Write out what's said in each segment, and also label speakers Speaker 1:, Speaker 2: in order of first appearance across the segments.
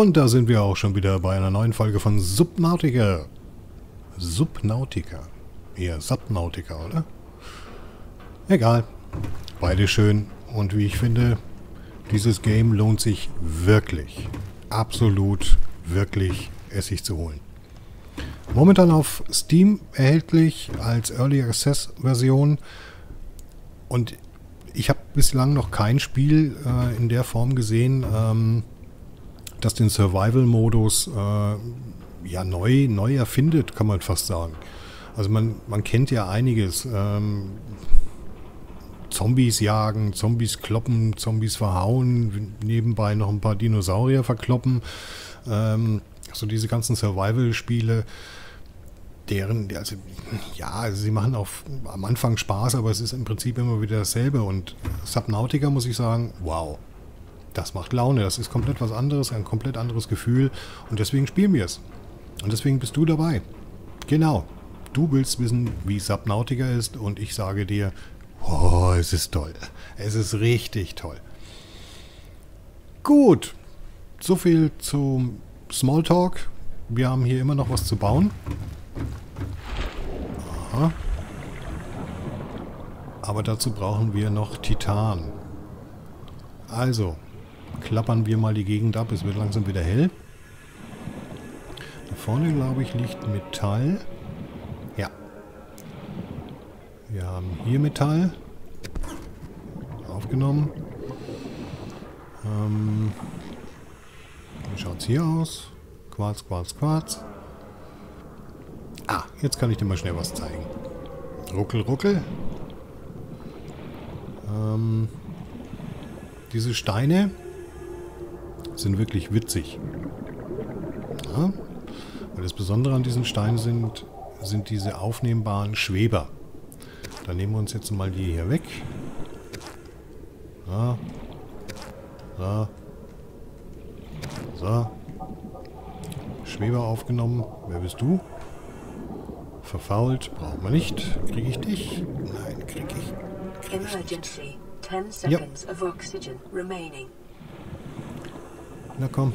Speaker 1: Und da sind wir auch schon wieder bei einer neuen Folge von Subnautica. Subnautica. Eher Subnautica, oder? Egal. Beide schön. Und wie ich finde, dieses Game lohnt sich wirklich. Absolut, wirklich es sich zu holen. Momentan auf Steam erhältlich als Early Access Version. Und ich habe bislang noch kein Spiel äh, in der Form gesehen, ähm, das den Survival-Modus äh, ja neu, neu erfindet, kann man fast sagen. Also man, man kennt ja einiges. Ähm, Zombies jagen, Zombies kloppen, Zombies verhauen, nebenbei noch ein paar Dinosaurier verkloppen. Ähm, so diese ganzen Survival-Spiele, deren, also ja, also sie machen auch am Anfang Spaß, aber es ist im Prinzip immer wieder dasselbe. Und Subnautica muss ich sagen, wow, das macht Laune. Das ist komplett was anderes, ein komplett anderes Gefühl. Und deswegen spielen wir es. Und deswegen bist du dabei. Genau. Du willst wissen, wie Subnautica ist und ich sage dir, oh, es ist toll. Es ist richtig toll. Gut. So viel zum Smalltalk. Wir haben hier immer noch was zu bauen. Aha. Aber dazu brauchen wir noch Titan. Also, klappern wir mal die Gegend ab. Es wird langsam wieder hell. Da vorne, glaube ich, liegt Metall. Ja. Wir haben hier Metall. Aufgenommen. Ähm, wie schaut es hier aus? Quarz, Quarz, Quarz. Ah, jetzt kann ich dir mal schnell was zeigen. Ruckel, ruckel. Ähm, diese Steine sind wirklich witzig. Ja, weil das Besondere an diesen Steinen sind, sind diese aufnehmbaren Schweber. Da nehmen wir uns jetzt mal die hier weg. So. So. So. Schweber aufgenommen. Wer bist du? Verfault. Brauchen wir nicht. Kriege ich dich? Nein, kriege ich. Krieg ich Emergency. 10 seconds ja. Na komm.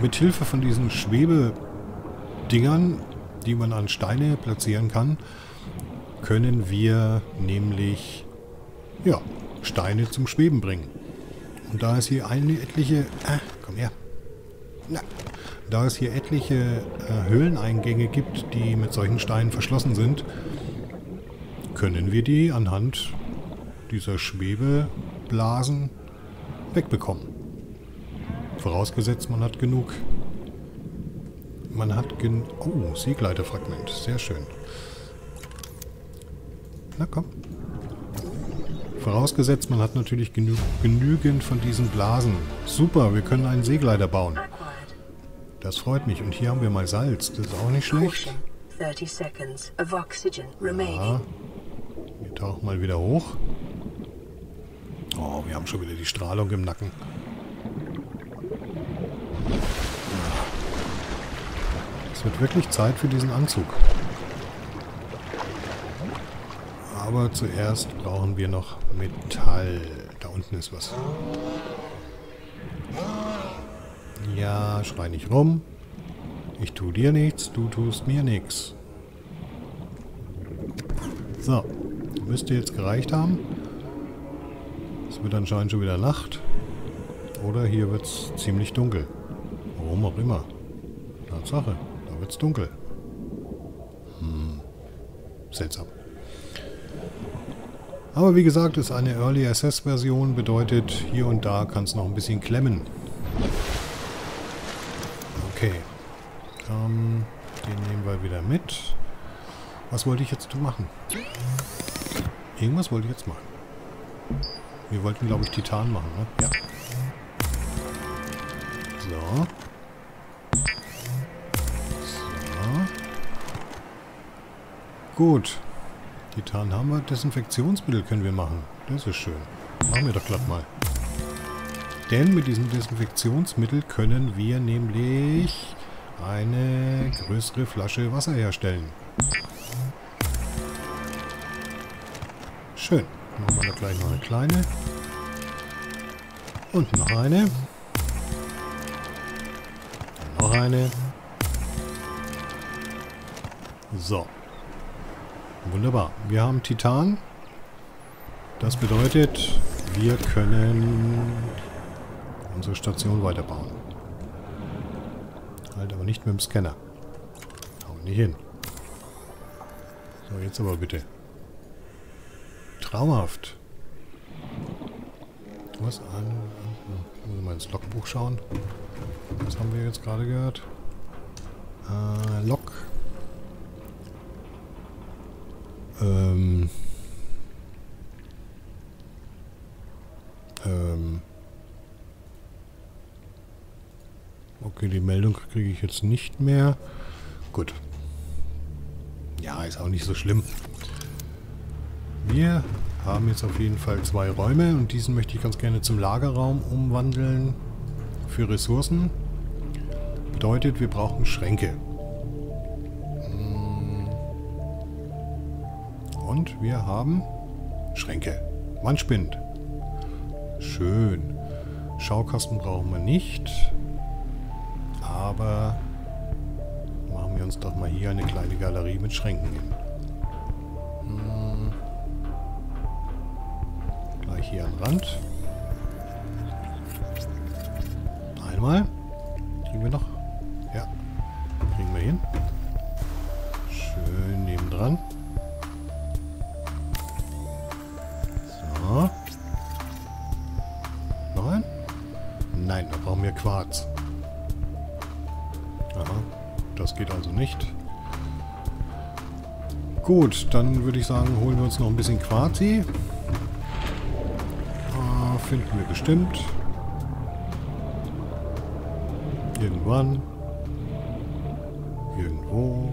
Speaker 1: Mit Hilfe von diesen Schwebedingern, die man an Steine platzieren kann, können wir nämlich ja, Steine zum Schweben bringen. Und da es hier eine etliche... Ah, komm her. Na, da es hier etliche äh, Höhleneingänge gibt, die mit solchen Steinen verschlossen sind, können wir die anhand dieser Schwebeblasen wegbekommen. Vorausgesetzt, man hat genug. Man hat gen... Oh, Siegleiterfragment. Sehr schön. Na komm. Vorausgesetzt, man hat natürlich genü genügend von diesen Blasen. Super, wir können einen Seegleiter bauen. Das freut mich. Und hier haben wir mal Salz. Das ist auch nicht schlecht. Ja. Wir tauchen mal wieder hoch. Oh, wir haben schon wieder die Strahlung im Nacken. Es wird wirklich Zeit für diesen Anzug. Aber zuerst brauchen wir noch Metall. Da unten ist was. Ja, schrei nicht rum. Ich tu dir nichts, du tust mir nichts. So. Müsste jetzt gereicht haben. Wird anscheinend schon wieder Nacht. Oder hier wird es ziemlich dunkel. Warum auch immer. Tatsache, da wird es dunkel. Hm. Seltsam. Aber wie gesagt, ist eine Early Access Version, bedeutet hier und da kann es noch ein bisschen klemmen. Okay. Ähm, den nehmen wir wieder mit. Was wollte ich jetzt machen? Irgendwas wollte ich jetzt machen. Wir wollten, glaube ich, Titan machen, ne? Ja. So. So. Gut. Titan haben wir. Desinfektionsmittel können wir machen. Das ist schön. Machen wir doch glatt mal. Denn mit diesem Desinfektionsmittel können wir nämlich eine größere Flasche Wasser herstellen. Schön. Machen wir da gleich noch eine kleine. Und noch eine. Noch eine. So. Wunderbar. Wir haben Titan. Das bedeutet, wir können unsere Station weiterbauen. Halt aber nicht mit dem Scanner. Hauen nicht hin. So, jetzt aber bitte. Traumhaft. Was an... Muss ich mal ins Logbuch schauen. Was haben wir jetzt gerade gehört? Äh, Log. Ähm... Ähm... Okay, die Meldung kriege ich jetzt nicht mehr. Gut. Ja, ist auch nicht so schlimm. Wir haben jetzt auf jeden Fall zwei Räume und diesen möchte ich ganz gerne zum Lagerraum umwandeln für Ressourcen. Bedeutet, wir brauchen Schränke. Hm. Und wir haben Schränke. Wandspind. Schön. Schaukasten brauchen wir nicht. Aber machen wir uns doch mal hier eine kleine Galerie mit Schränken hin. Hier am Rand. Einmal. Kriegen wir noch? Ja. Kriegen wir hin. Schön nebendran. So. Noch ein? Nein, da brauchen wir Quarz. Aha, das geht also nicht. Gut, dann würde ich sagen, holen wir uns noch ein bisschen Quarzi. Finden wir bestimmt. Irgendwann. Irgendwo.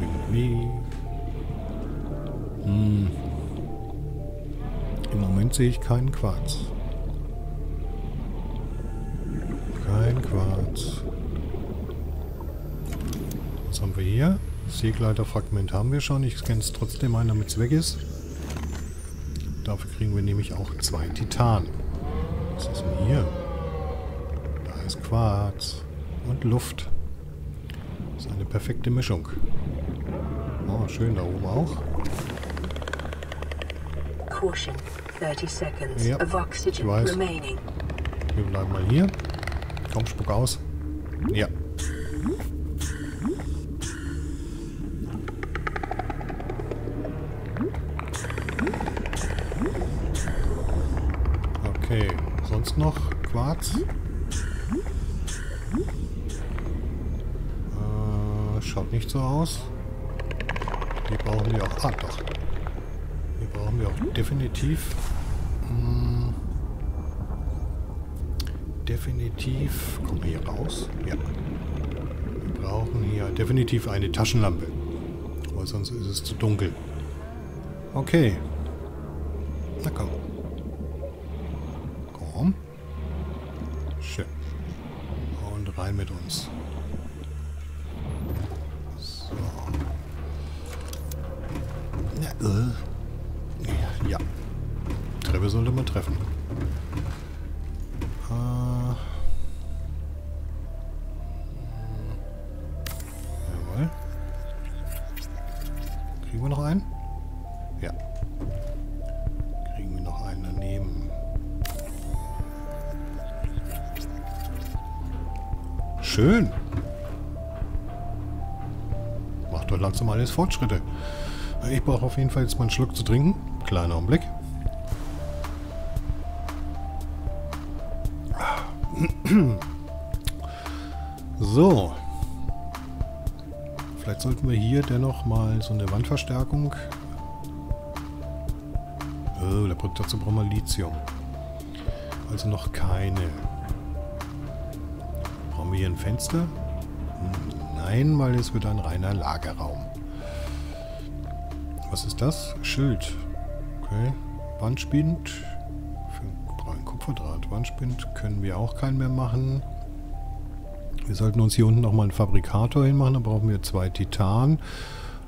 Speaker 1: Irgendwie. Hm. Im Moment sehe ich keinen Quarz. Kein Quarz. Was haben wir hier? Segleiterfragment haben wir schon. Ich scanne es trotzdem ein, damit es weg ist. Dafür kriegen wir nämlich auch zwei Titan. Was ist denn hier? Da ist Quarz und Luft. Das ist eine perfekte Mischung. Oh, schön da oben auch.
Speaker 2: Caution. 30 seconds
Speaker 1: Ja,
Speaker 2: of
Speaker 1: ich
Speaker 2: oxygen
Speaker 1: weiß.
Speaker 2: remaining.
Speaker 1: Wir bleiben mal hier. Komm, spuck aus. Ja. Okay, noch Quarz? Äh, schaut nicht so aus. Die brauchen wir auch. Ah, doch. Die brauchen wir auch definitiv. Hm, definitiv. Kommen wir hier raus? Ja. Wir brauchen hier definitiv eine Taschenlampe. Weil sonst ist es zu dunkel. Okay. Na komm. Komm. Rein mit uns. So. Ja, äh. Ja. Treppe sollte man treffen. Schön. Macht doch langsam alles Fortschritte. Ich brauche auf jeden Fall jetzt mal einen Schluck zu trinken. Kleiner Augenblick. So. Vielleicht sollten wir hier dennoch mal so eine Wandverstärkung... Oh, da- dazu brauchen wir Lithium. Also noch keine. Wir hier ein Fenster? Nein, weil es wird ein reiner Lagerraum. Was ist das? Schild. Okay. Wandspind. Für brauchen Kupferdraht. Wandspind können wir auch keinen mehr machen. Wir sollten uns hier unten nochmal einen Fabrikator hinmachen. Da brauchen wir zwei Titan.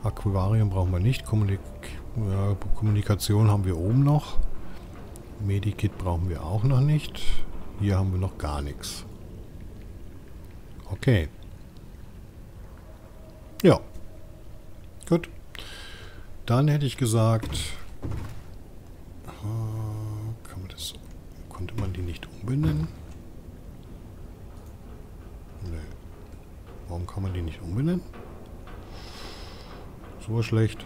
Speaker 1: Aquarium brauchen wir nicht. Kommunik ja, Kommunikation haben wir oben noch. Medikit brauchen wir auch noch nicht. Hier haben wir noch gar nichts. Okay. Ja. Gut. Dann hätte ich gesagt... Äh, kann man das... Konnte man die nicht umbenennen? Nee. Warum kann man die nicht umbenennen? So schlecht.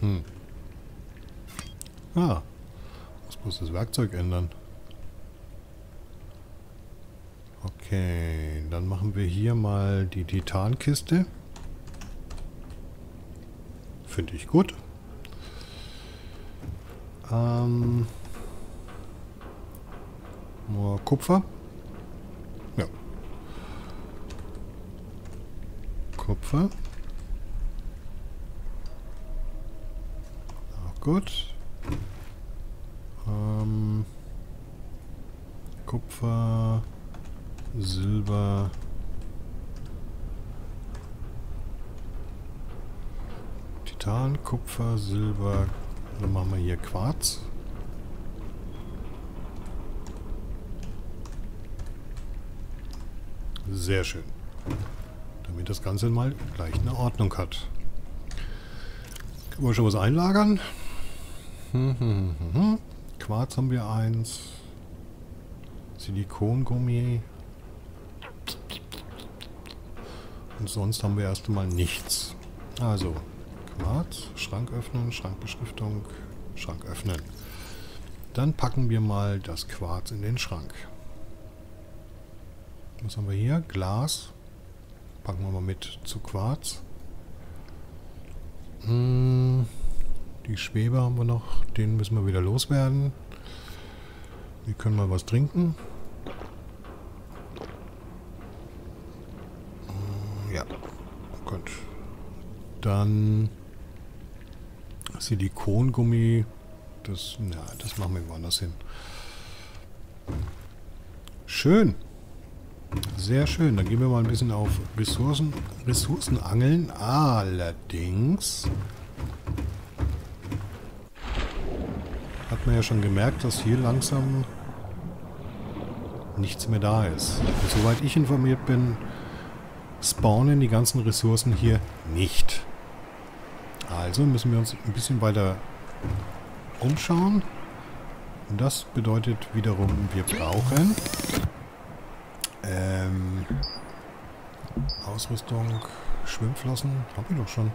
Speaker 1: Hm. Ah. Muss bloß das Werkzeug ändern. Okay, dann machen wir hier mal die Titankiste. Finde ich gut. Ähm, nur Kupfer. Ja. Kupfer. Auch gut. Ähm, Kupfer. Silber. Titan, Kupfer, Silber. Dann machen wir hier Quarz. Sehr schön. Damit das Ganze mal gleich eine Ordnung hat. Können wir schon was einlagern? Quarz haben wir eins. Silikongummi Und sonst haben wir erst einmal nichts. Also, Quarz, Schrank öffnen, Schrankbeschriftung, Schrank öffnen. Dann packen wir mal das Quarz in den Schrank. Was haben wir hier? Glas. Packen wir mal mit zu Quarz. Hm, die Schwebe haben wir noch. Den müssen wir wieder loswerden. Wir können mal was trinken. Dann Silikongummi. Das, na, das machen wir woanders hin. Schön. Sehr schön. Dann gehen wir mal ein bisschen auf Ressourcen, Ressourcen angeln. Allerdings hat man ja schon gemerkt, dass hier langsam nichts mehr da ist. Soweit ich informiert bin, spawnen die ganzen Ressourcen hier nicht. Also müssen wir uns ein bisschen weiter umschauen. Und das bedeutet wiederum, wir brauchen ähm, Ausrüstung, Schwimmflossen, habe ich doch schon.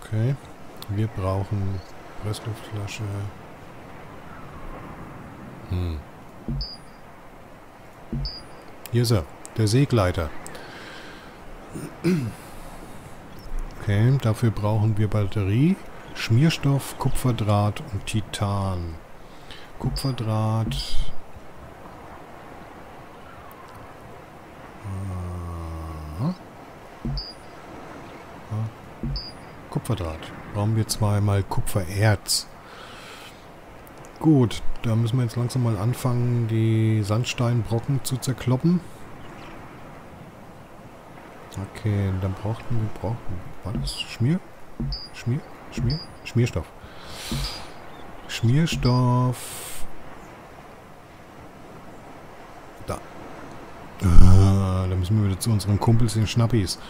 Speaker 1: Okay, wir brauchen Pressluftflasche. Hm. Hier ist er, der Seegleiter. Okay, dafür brauchen wir Batterie, Schmierstoff, Kupferdraht und Titan. Kupferdraht. Aha. Kupferdraht. Brauchen wir zweimal Kupfererz. Gut, da müssen wir jetzt langsam mal anfangen, die Sandsteinbrocken zu zerkloppen. Okay, dann brauchten wir, brauchen, war Schmier? Schmier? Schmier? Schmierstoff. Schmierstoff. Da. Ah, da müssen wir wieder zu unseren Kumpels in Schnappis.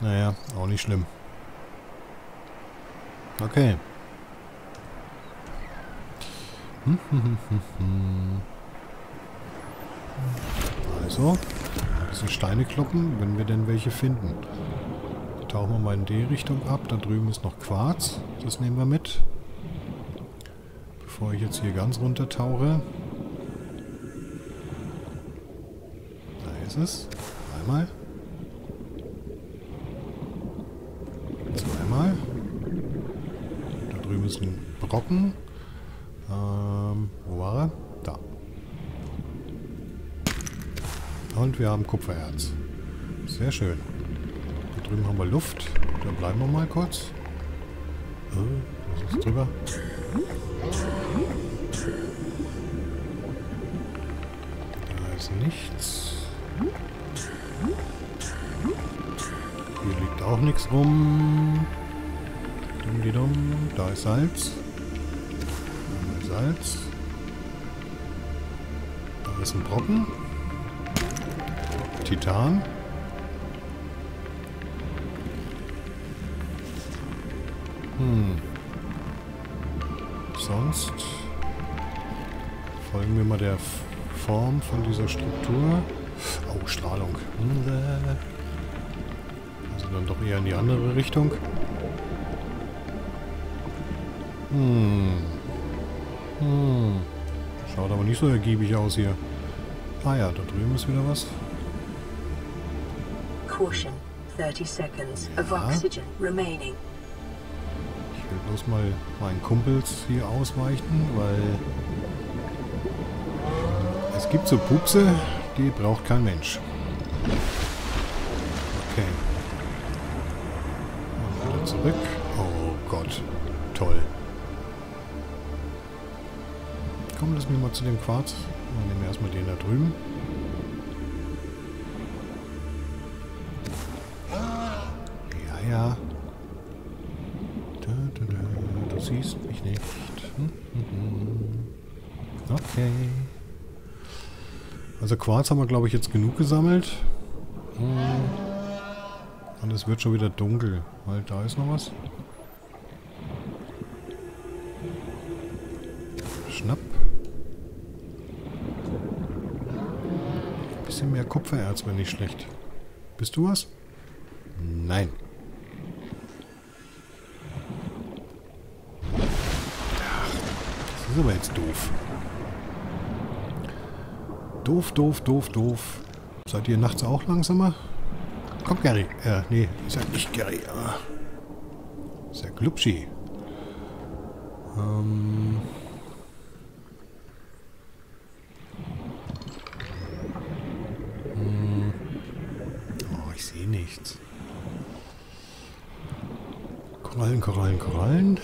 Speaker 1: Naja, auch nicht schlimm. Okay. Hm, hm, hm, also, bisschen Steine kloppen, wenn wir denn welche finden. Tauchen wir mal in die Richtung ab. Da drüben ist noch Quarz. Das nehmen wir mit. Bevor ich jetzt hier ganz runter tauche. Da ist es. Einmal. Zweimal. Da drüben ist ein Brocken. Ähm, wo war er? Da. Und wir haben Kupfererz. Sehr schön. Hier drüben haben wir Luft. Da bleiben wir mal kurz. Was ist drüber? Da ist nichts. Hier liegt auch nichts rum. Da ist Salz. Da ist Salz. Da ist ein Brocken. Titan. Hm. Sonst folgen wir mal der Form von dieser Struktur. Oh, Strahlung. Also dann doch eher in die andere Richtung. Hm. Hm. Schaut aber nicht so ergiebig aus hier. Ah ja, da drüben ist wieder was.
Speaker 2: Caution. 30 seconds of oxygen remaining.
Speaker 1: Ich will bloß mal meinen Kumpels hier ausweichen, weil es gibt so Pupse, die braucht kein Mensch. Okay. Und wieder zurück. Oh Gott. Toll. Komm, lass mich mal zu dem Quarz. Wir nehmen erstmal den da drüben. Da. Du siehst mich nicht. Hm, hm, hm. Okay. Also Quarz haben wir, glaube ich, jetzt genug gesammelt. Und es wird schon wieder dunkel. Weil da ist noch was. Schnapp. Bisschen mehr Kupfererz wäre nicht schlecht. Bist du was? Nein. Ach, das ist aber jetzt doof. Doof, doof, doof, doof. Seid ihr nachts auch langsamer? Komm, Gary. Äh, nee, ist ja nicht Gary. Ah. Ist ja Glubschi. Ähm... Hm. Oh, ich sehe nichts. Korallen, Korallen, Korallen.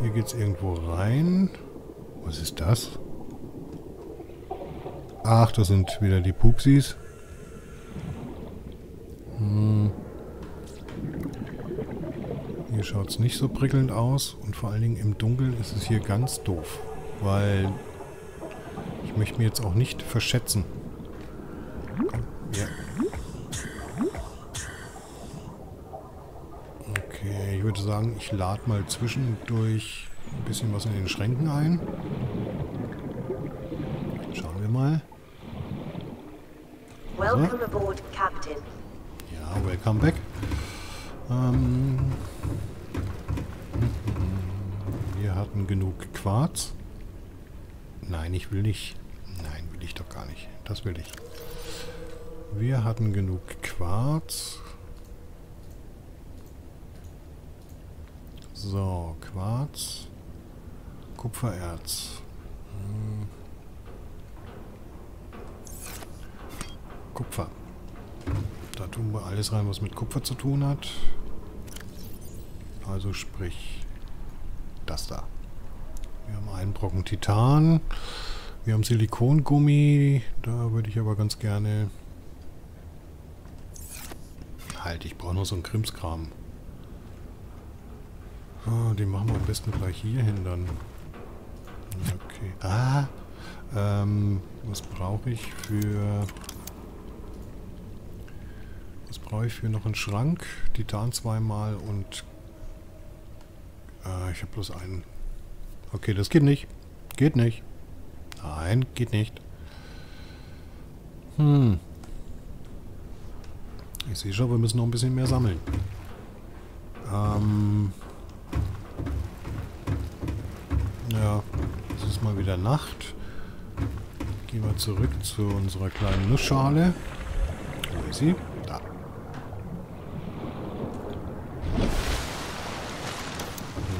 Speaker 1: Hier geht's irgendwo rein. Was ist das? Ach, das sind wieder die Pupsis. Hm. Hier schaut es nicht so prickelnd aus. Und vor allen Dingen im Dunkeln ist es hier ganz doof. Weil ich möchte mir jetzt auch nicht verschätzen. Ja. Okay, ich würde sagen, ich lade mal zwischendurch ein bisschen was in den Schränken ein. Schauen wir mal.
Speaker 3: Welcome aboard, Captain.
Speaker 1: Ja, welcome back. Ähm, wir hatten genug Quarz. Nein, ich will nicht. Nein, will ich doch gar nicht. Das will ich. Wir hatten genug Quarz. So, Quarz. Kupfererz. Hm. Kupfer. Da tun wir alles rein, was mit Kupfer zu tun hat. Also sprich das da. Wir haben einen Brocken Titan. Wir haben Silikongummi. Da würde ich aber ganz gerne... Halt, ich brauche nur so einen Krimskram. Oh, den machen wir am besten gleich hier hin dann. Ah! Ähm, was brauche ich für... Was brauche ich für noch einen Schrank? Titan zweimal und... Äh, ich habe bloß einen. Okay, das geht nicht. Geht nicht. Nein, geht nicht. Hm. Ich sehe schon, wir müssen noch ein bisschen mehr sammeln. Ähm... Ja, ist mal wieder Nacht. Gehen wir zurück zu unserer kleinen Nussschale. Wo ist sie? Da.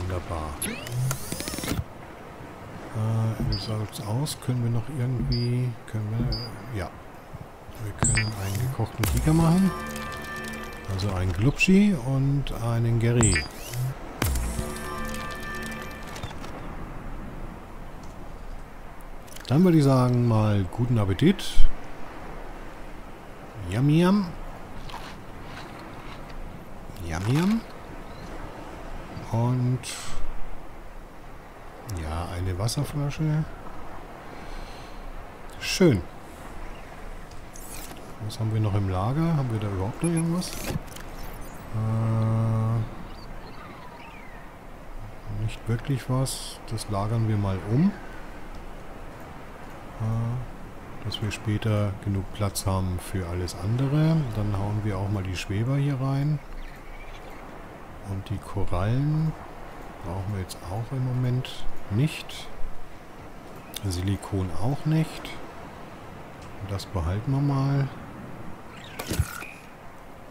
Speaker 1: Wunderbar. Äh, wie schaut's aus? Können wir noch irgendwie... Können wir... Ja. Wir können einen gekochten Giga machen. Also einen Glubschi und einen Geri. Dann würde ich sagen, mal guten Appetit. Yum, yum. Yum, yum. Und ja, eine Wasserflasche. Schön. Was haben wir noch im Lager? Haben wir da überhaupt noch irgendwas? Äh, nicht wirklich was. Das lagern wir mal um. Dass wir später genug Platz haben für alles andere. Dann hauen wir auch mal die Schweber hier rein. Und die Korallen brauchen wir jetzt auch im Moment nicht. Silikon auch nicht. Das behalten wir mal.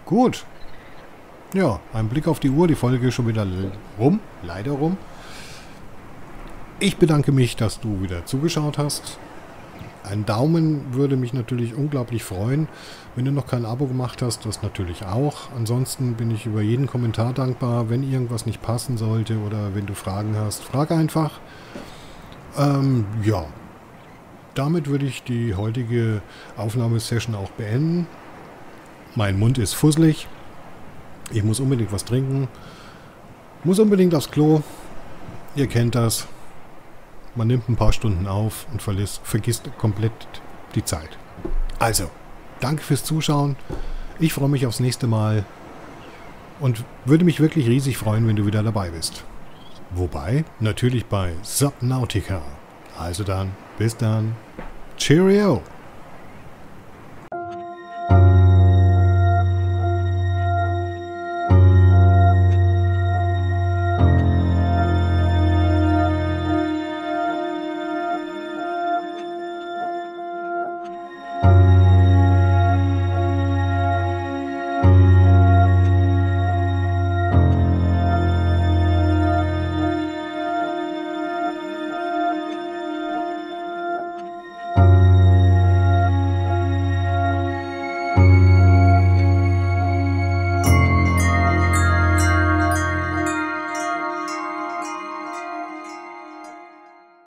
Speaker 1: Gut. Ja, ein Blick auf die Uhr. Die Folge ist schon wieder rum. Leider rum. Ich bedanke mich, dass du wieder zugeschaut hast. Ein Daumen würde mich natürlich unglaublich freuen. Wenn du noch kein Abo gemacht hast, das natürlich auch. Ansonsten bin ich über jeden Kommentar dankbar. Wenn irgendwas nicht passen sollte oder wenn du Fragen hast, frag einfach. Ähm, ja. Damit würde ich die heutige Aufnahmesession auch beenden. Mein Mund ist fusselig. Ich muss unbedingt was trinken. Muss unbedingt aufs Klo. Ihr kennt das. Man nimmt ein paar Stunden auf und vergisst, vergisst komplett die Zeit. Also, danke fürs Zuschauen. Ich freue mich aufs nächste Mal. Und würde mich wirklich riesig freuen, wenn du wieder dabei bist. Wobei, natürlich bei Subnautica. Also dann, bis dann. Cheerio!